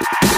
Thank you.